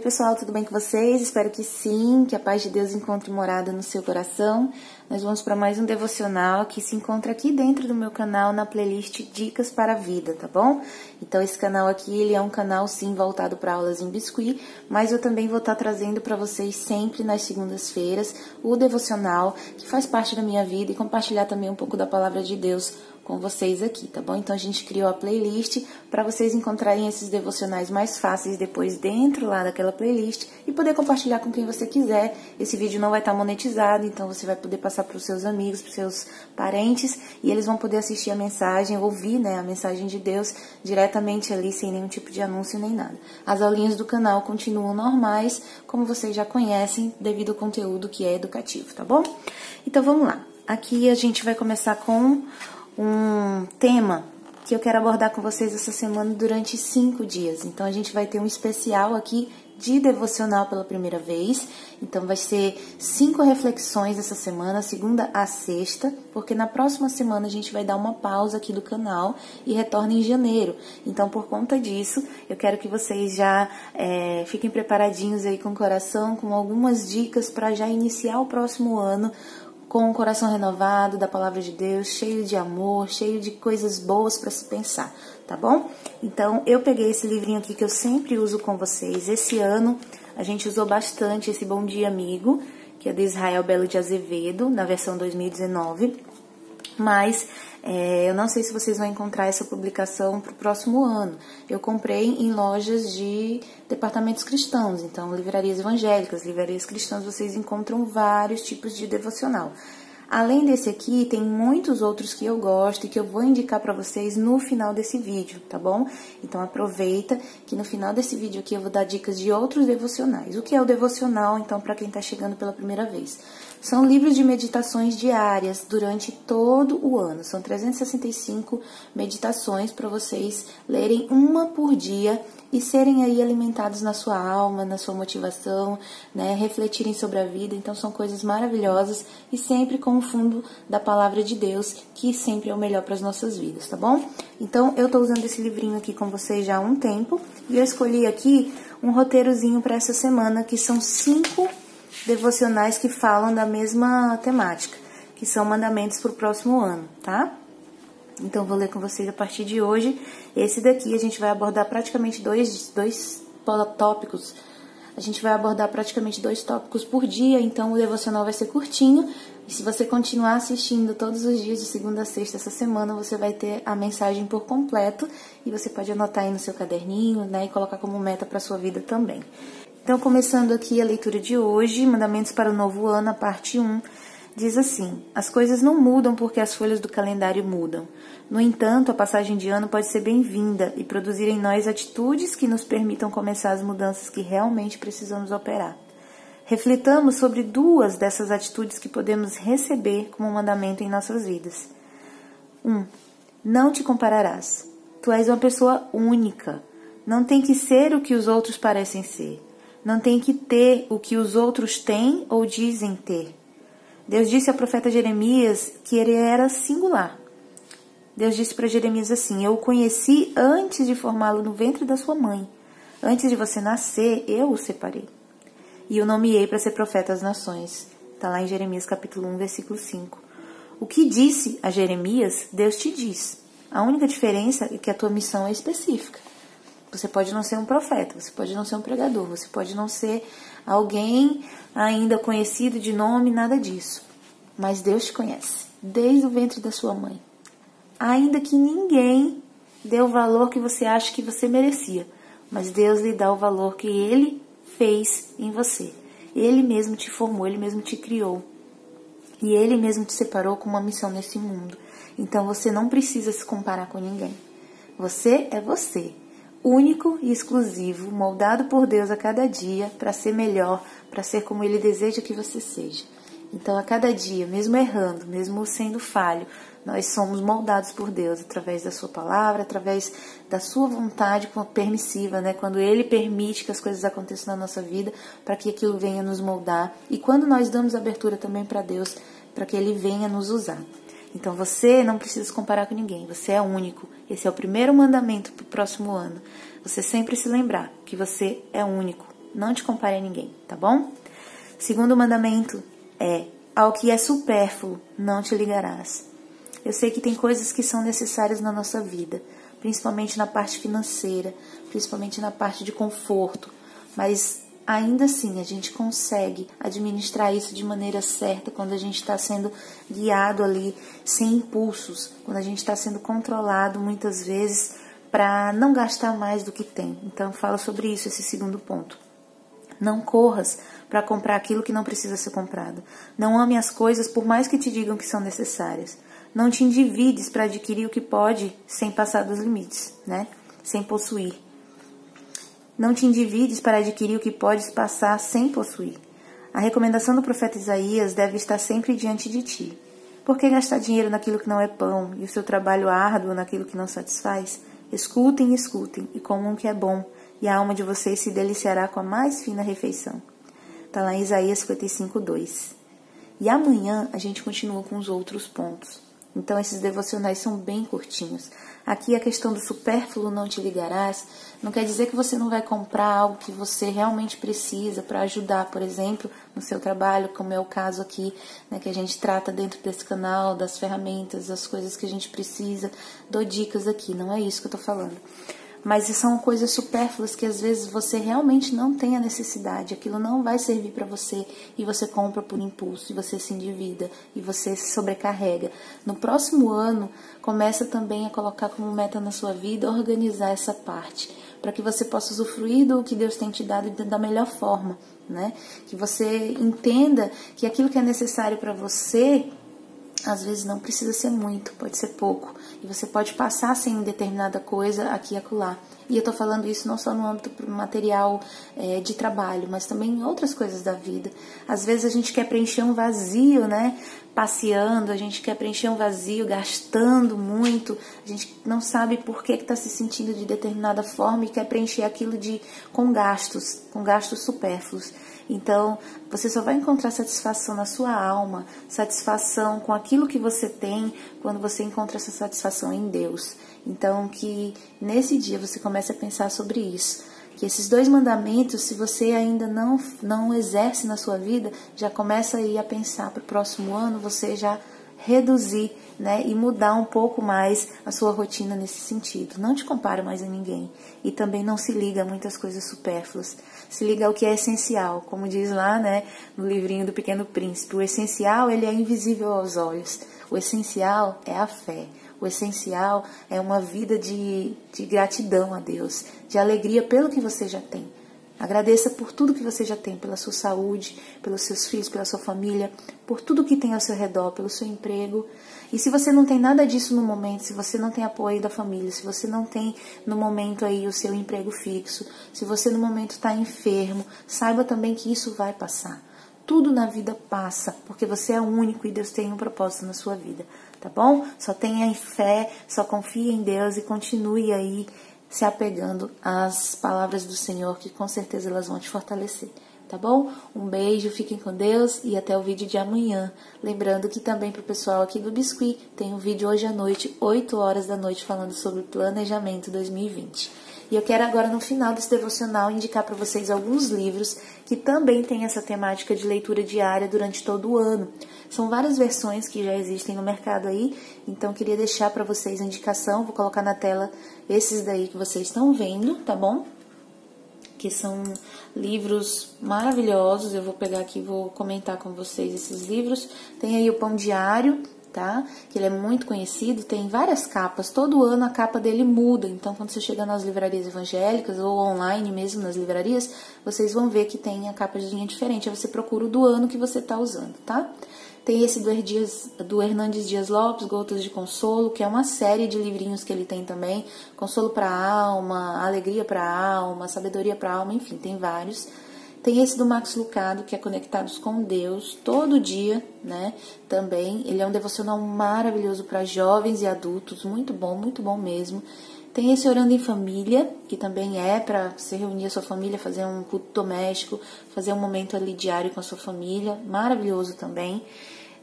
pessoal, tudo bem com vocês? Espero que sim, que a paz de Deus encontre morada no seu coração. Nós vamos para mais um devocional que se encontra aqui dentro do meu canal na playlist Dicas para a Vida, tá bom? Então esse canal aqui, ele é um canal sim voltado para aulas em biscuit, mas eu também vou estar trazendo para vocês sempre nas segundas-feiras o devocional que faz parte da minha vida e compartilhar também um pouco da palavra de Deus com vocês aqui, tá bom? Então a gente criou a playlist para vocês encontrarem esses devocionais mais fáceis depois dentro lá daquela playlist e poder compartilhar com quem você quiser. Esse vídeo não vai estar monetizado, então você vai poder passar para os seus amigos, para seus parentes e eles vão poder assistir a mensagem, ouvir, né, a mensagem de Deus diretamente ali sem nenhum tipo de anúncio nem nada. As aulinhas do canal continuam normais, como vocês já conhecem, devido ao conteúdo que é educativo, tá bom? Então vamos lá. Aqui a gente vai começar com um tema que eu quero abordar com vocês essa semana durante cinco dias. Então a gente vai ter um especial aqui de devocional pela primeira vez. Então vai ser cinco reflexões essa semana, segunda a sexta, porque na próxima semana a gente vai dar uma pausa aqui do canal e retorna em janeiro. Então por conta disso, eu quero que vocês já é, fiquem preparadinhos aí com o coração, com algumas dicas para já iniciar o próximo ano com o coração renovado da palavra de Deus, cheio de amor, cheio de coisas boas para se pensar, tá bom? Então, eu peguei esse livrinho aqui que eu sempre uso com vocês. Esse ano a gente usou bastante esse Bom Dia Amigo, que é de Israel Belo de Azevedo, na versão 2019. Mas é, eu não sei se vocês vão encontrar essa publicação para o próximo ano. Eu comprei em lojas de departamentos cristãos, então livrarias evangélicas, livrarias cristãs, vocês encontram vários tipos de devocional. Além desse aqui, tem muitos outros que eu gosto e que eu vou indicar para vocês no final desse vídeo, tá bom? Então aproveita que no final desse vídeo aqui eu vou dar dicas de outros devocionais. O que é o devocional, então, para quem está chegando pela primeira vez? São livros de meditações diárias durante todo o ano. São 365 meditações para vocês lerem uma por dia e serem aí alimentados na sua alma, na sua motivação, né, refletirem sobre a vida. Então são coisas maravilhosas e sempre com o fundo da palavra de Deus, que sempre é o melhor para as nossas vidas, tá bom? Então eu estou usando esse livrinho aqui com vocês já há um tempo e eu escolhi aqui um roteirozinho para essa semana que são cinco devocionais que falam da mesma temática, que são mandamentos para o próximo ano, tá? Então, vou ler com vocês a partir de hoje. Esse daqui a gente vai abordar praticamente dois, dois tópicos. A gente vai abordar praticamente dois tópicos por dia, então o devocional vai ser curtinho. E se você continuar assistindo todos os dias, de segunda a sexta, essa semana, você vai ter a mensagem por completo. E você pode anotar aí no seu caderninho, né? E colocar como meta para sua vida também. Então, começando aqui a leitura de hoje, Mandamentos para o Novo Ano, a parte 1. Diz assim: As coisas não mudam porque as folhas do calendário mudam. No entanto, a passagem de ano pode ser bem-vinda e produzir em nós atitudes que nos permitam começar as mudanças que realmente precisamos operar. Reflitamos sobre duas dessas atitudes que podemos receber como mandamento em nossas vidas. 1. Um, não te compararás. Tu és uma pessoa única. Não tem que ser o que os outros parecem ser. Não tem que ter o que os outros têm ou dizem ter. Deus disse ao profeta Jeremias que ele era singular. Deus disse para Jeremias assim: Eu o conheci antes de formá-lo no ventre da sua mãe. Antes de você nascer, eu o separei. E o nomeei para ser profeta às nações. Está lá em Jeremias capítulo 1, versículo 5. O que disse a Jeremias, Deus te diz. A única diferença é que a tua missão é específica. Você pode não ser um profeta, você pode não ser um pregador, você pode não ser alguém ainda conhecido de nome, nada disso. Mas Deus te conhece, desde o ventre da sua mãe. Ainda que ninguém dê o valor que você acha que você merecia, mas Deus lhe dá o valor que Ele fez em você. Ele mesmo te formou, Ele mesmo te criou. E Ele mesmo te separou com uma missão nesse mundo. Então você não precisa se comparar com ninguém. Você é você único e exclusivo, moldado por Deus a cada dia para ser melhor, para ser como Ele deseja que você seja. Então, a cada dia, mesmo errando, mesmo sendo falho, nós somos moldados por Deus através da Sua palavra, através da Sua vontade permissiva, né? Quando Ele permite que as coisas aconteçam na nossa vida, para que aquilo venha nos moldar. E quando nós damos abertura também para Deus, para que Ele venha nos usar. Então você não precisa se comparar com ninguém, você é único. Esse é o primeiro mandamento para o próximo ano. Você sempre se lembrar que você é único Não te compare a ninguém, tá bom? Segundo mandamento é: ao que é supérfluo, não te ligarás. Eu sei que tem coisas que são necessárias na nossa vida, principalmente na parte financeira, principalmente na parte de conforto, mas ainda assim a gente consegue administrar isso de maneira certa quando a gente está sendo guiado ali sem impulsos, quando a gente está sendo controlado muitas vezes para não gastar mais do que tem. Então fala sobre isso esse segundo ponto. Não corras para comprar aquilo que não precisa ser comprado. Não ame as coisas por mais que te digam que são necessárias. Não te endivides para adquirir o que pode sem passar dos limites, né? Sem possuir. Não te endivides para adquirir o que podes passar sem possuir. A recomendação do profeta Isaías deve estar sempre diante de ti. Por que gastar dinheiro naquilo que não é pão e o seu trabalho árduo naquilo que não satisfaz? Escutem, escutem e comam o que é bom, e a alma de vocês se deliciará com a mais fina refeição. Está lá em Isaías 55, 2. E amanhã a gente continua com os outros pontos. Então esses devocionais são bem curtinhos. Aqui a questão do supérfluo não te ligarás não quer dizer que você não vai comprar algo que você realmente precisa para ajudar, por exemplo, no seu trabalho, como é o caso aqui, né, que a gente trata dentro desse canal, das ferramentas, das coisas que a gente precisa. Dou dicas aqui, não é isso que eu estou falando mas são coisas supérfluas que às vezes você realmente não tem a necessidade, aquilo não vai servir para você e você compra por impulso e você se endivida e você se sobrecarrega. No próximo ano, começa também a colocar como meta na sua vida organizar essa parte, para que você possa usufruir do que Deus tem te dado da melhor forma, né? Que você entenda que aquilo que é necessário para você às vezes não precisa ser muito, pode ser pouco. E você pode passar sem determinada coisa aqui e acolá. E eu tô falando isso não só no âmbito material é, de trabalho, mas também em outras coisas da vida. Às vezes a gente quer preencher um vazio, né? Passeando, a gente quer preencher um vazio, gastando muito, a gente não sabe por que está se sentindo de determinada forma e quer preencher aquilo de com gastos, com gastos supérfluos. Então, você só vai encontrar satisfação na sua alma, satisfação com aquilo que você tem, quando você encontra essa satisfação em Deus. Então, que nesse dia você comece a pensar sobre isso. Que esses dois mandamentos, se você ainda não, não exerce na sua vida, já começa aí a pensar para o próximo ano, você já reduzir né, e mudar um pouco mais a sua rotina nesse sentido. Não te compare mais a ninguém e também não se liga a muitas coisas supérfluas. Se liga ao que é essencial, como diz lá né, no livrinho do Pequeno Príncipe. O essencial ele é invisível aos olhos. O essencial é a fé. O essencial é uma vida de, de gratidão a Deus, de alegria pelo que você já tem. Agradeça por tudo que você já tem, pela sua saúde, pelos seus filhos, pela sua família, por tudo que tem ao seu redor, pelo seu emprego. E se você não tem nada disso no momento, se você não tem apoio da família, se você não tem no momento aí o seu emprego fixo, se você no momento está enfermo, saiba também que isso vai passar. Tudo na vida passa, porque você é único e Deus tem um propósito na sua vida, tá bom? Só tenha fé, só confie em Deus e continue aí se apegando às palavras do Senhor, que com certeza elas vão te fortalecer. Tá bom? Um beijo, fiquem com Deus e até o vídeo de amanhã. Lembrando que também para o pessoal aqui do Biscuit tem um vídeo hoje à noite, 8 horas da noite, falando sobre planejamento 2020. E eu quero agora, no final desse devocional, indicar para vocês alguns livros que também têm essa temática de leitura diária durante todo o ano. São várias versões que já existem no mercado aí, então queria deixar para vocês a indicação. Vou colocar na tela esses daí que vocês estão vendo, tá bom? Que são livros maravilhosos. Eu vou pegar aqui e vou comentar com vocês esses livros. Tem aí o Pão Diário, tá? Que ele é muito conhecido, tem várias capas. Todo ano a capa dele muda. Então, quando você chega nas livrarias evangélicas ou online mesmo nas livrarias, vocês vão ver que tem a capa de linha diferente. Aí você procura o do ano que você está usando, tá? Tem esse do, Dias, do Hernandes Dias Lopes, Gotas de Consolo, que é uma série de livrinhos que ele tem também. Consolo para a alma, Alegria para a alma, Sabedoria para a alma, enfim, tem vários. Tem esse do Max Lucado, que é Conectados com Deus, todo dia, né? Também. Ele é um devocional maravilhoso para jovens e adultos, muito bom, muito bom mesmo. Tem esse Orando em Família, que também é para se reunir a sua família, fazer um culto doméstico, fazer um momento ali diário com a sua família, maravilhoso também.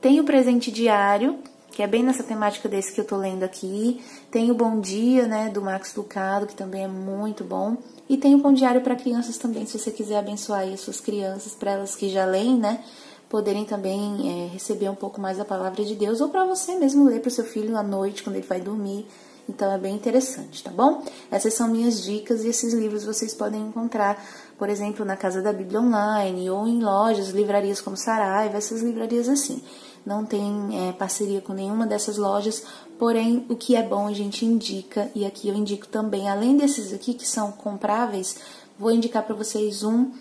Tem o Presente Diário, que é bem nessa temática desse que eu tô lendo aqui. Tem o Bom Dia, né, do Max Lucado, que também é muito bom. E tem o Pão Diário para Crianças também, se você quiser abençoar as suas crianças, para elas que já leem, né, poderem também é, receber um pouco mais da palavra de Deus, ou para você mesmo ler para o seu filho à noite, quando ele vai dormir. Então é bem interessante, tá bom? Essas são minhas dicas e esses livros vocês podem encontrar, por exemplo, na Casa da Bíblia Online ou em lojas, livrarias como Saraiva, essas livrarias assim. Não tem é, parceria com nenhuma dessas lojas, porém o que é bom a gente indica e aqui eu indico também, além desses aqui que são compráveis, vou indicar para vocês um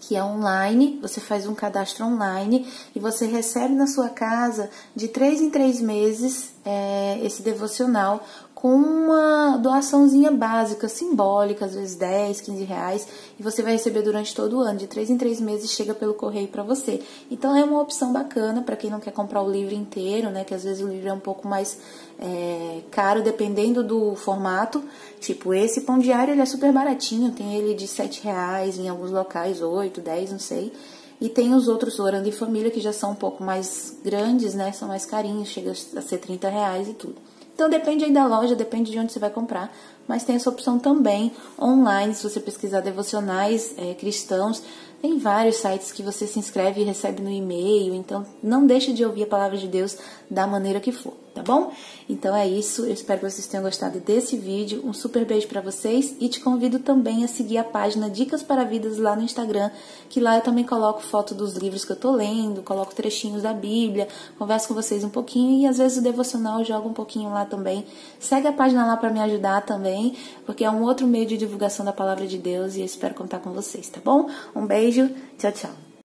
que é online, você faz um cadastro online e você recebe na sua casa de três em três meses é, esse devocional com uma doaçãozinha básica, simbólica, às vezes 10, 15 reais, e você vai receber durante todo o ano, de 3 em 3 meses chega pelo correio para você. Então é uma opção bacana para quem não quer comprar o livro inteiro, né? Que às vezes o livro é um pouco mais é, caro dependendo do formato. Tipo, esse pão diário ele é super baratinho, tem ele de 7 reais, em alguns locais 8, 10, não sei. E tem os outros Orando em Família que já são um pouco mais grandes, né? São mais carinhos, chega a ser 30 reais e tudo. Então depende aí da loja, depende de onde você vai comprar, mas tem essa opção também online, se você pesquisar devocionais é, cristãos, tem vários sites que você se inscreve e recebe no e-mail, então não deixe de ouvir a palavra de Deus da maneira que for tá bom? Então é isso, eu espero que vocês tenham gostado desse vídeo. Um super beijo para vocês e te convido também a seguir a página Dicas para Vidas lá no Instagram, que lá eu também coloco foto dos livros que eu tô lendo, coloco trechinhos da Bíblia, converso com vocês um pouquinho e às vezes o devocional eu jogo um pouquinho lá também. Segue a página lá para me ajudar também, porque é um outro meio de divulgação da palavra de Deus e eu espero contar com vocês, tá bom? Um beijo, tchau, tchau.